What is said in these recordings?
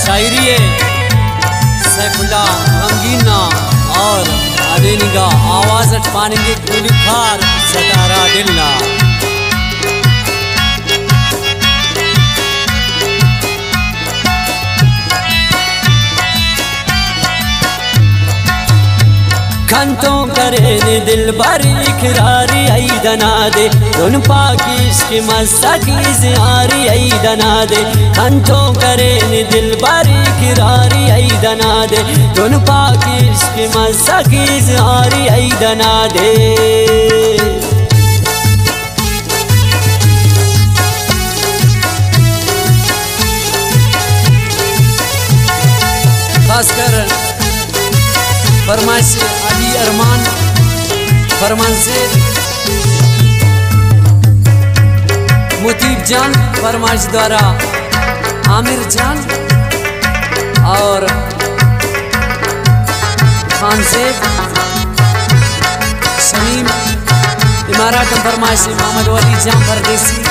शायरी और अदेनिगा आवाज़ पानेंगे गुलखार सतारा दिलना खंतों करे ने दिल भर इकरारी, आई दना दे। धुन पाकी इश्क मस्सा की जियारी आई दना दे। खंतों करे ने दिल भर इकरारी, आई दना दे। धुन पाकी इश्क मस्सा की जियारी आई दना अली अरमान, फरमान से। मुतीब जान, फरमाइश द्वारा। आमिर जान और खान सेब शमीम इमारत, फरमाइश मोहम्मद वली जान, परदेसी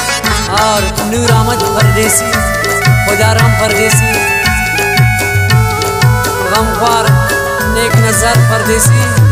और नूर अहमद, परदेसी। खुदाराम, परदेसी। गमख्वार, नेक नज़र, परदेसी।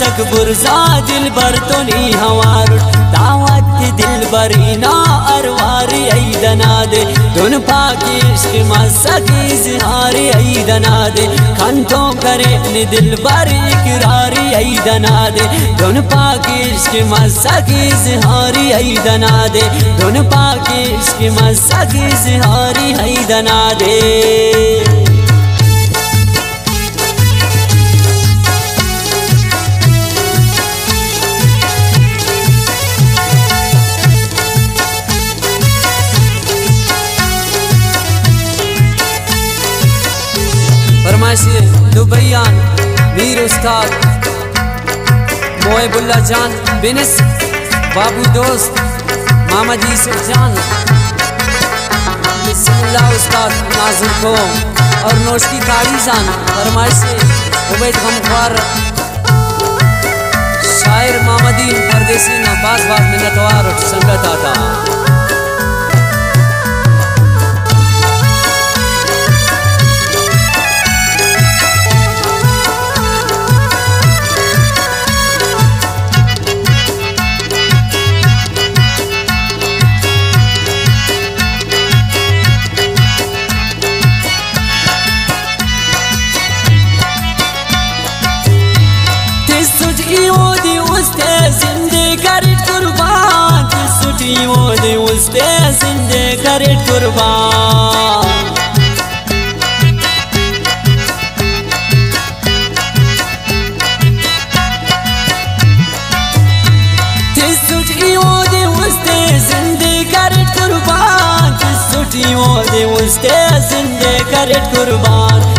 मसक बुरजा दिल बरदुनी हमारो दावत दिल बरीना अरवारी आई दना दे धुन पाकी इश्क मसा की आई दना दे खंतों करे ने दिल बर इकरारी आई दना दे धुन पाकी इश्क मसा की आई दना दे धुन पाकी इश्क मसा की आई दना दे दुबैयान मीर उस्ताद मोहबुल्ला जान, बिनिस, बाबू दोस्त मोहम्मद यूसुफ जान। उस्ताद नाजुर को और नोशकी काड़ी जान, फरमाइशी उबैद गमख्वार। शायर मोहम्मदीन परदेसी नबाज बाज मिन्नतवार संगत आता कुर्बान। जिंदे करे कुर्बान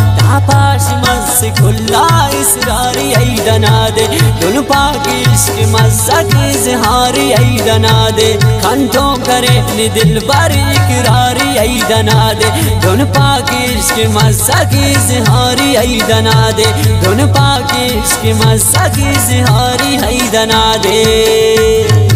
पाश मस खुल्ला इसरारी आई दना दे। दुन पाकी इश्क मस्सा की जिहारी आई दना दे। खंतों करे नि दिल पर इकरारी आई दना दे। दुन पाकी इश्क मस्सा की जिहारी आई दना दे। दुन पाकी इश्क मस्सा की जिहारी आई दना दे।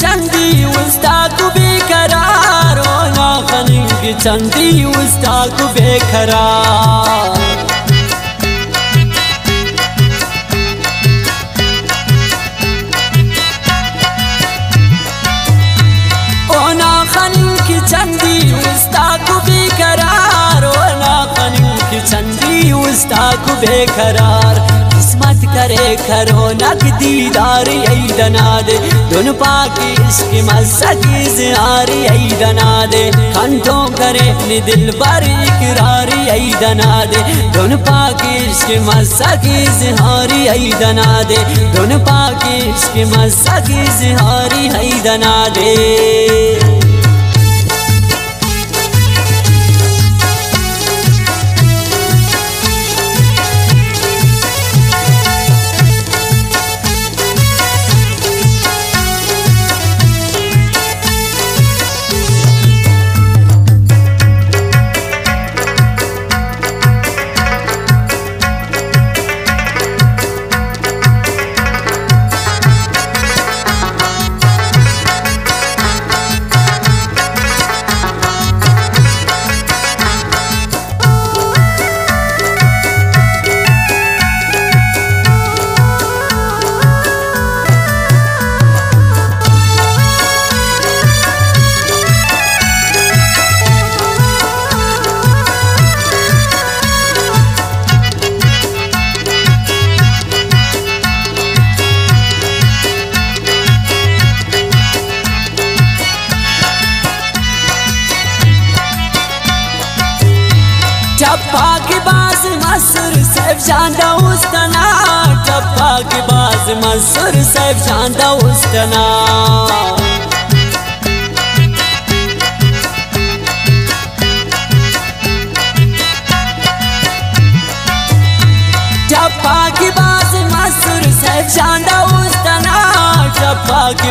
चंदी उस्ता को बेकरार, ओ नाखन की चंदी उस्ता को बेकरार चंदी उस्ता को किस्मत करे खरो नक दीदार, यही दना दे। दोन पाकी इश्क मस्की जिहार, यही दना दे। कंठों करे नि दिल पर इकरार, यही दना दे। दोन पाकी इश्क मस्की जिहार, यही दना दे। दोन पाकी इश्क मस्की जिहार, यही दना दे। सैफ जांदा उस्तना टप्पा के बाज मसुर सैफ जांदा उस्तना टप्पा के बाज मसुर सैफ जांदा उस्तना टप्पा के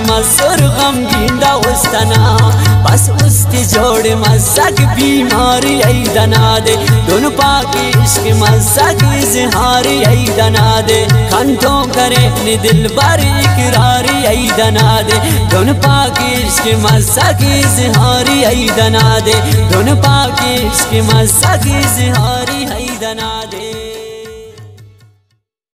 मसुर गम गिंदा उस्तना। बस उसकी जोड़ मसक बीमारी आई दना दे। दोनों पाकी इश्क मसक इजहारी आई दना दे। कंठों करे नि दिल पर इकरारी आई दना दे। दोनों पाकी इश्क मसक इजहारी आई दना दे। दोनों पाकी इश्क मसक इजहारी आई दना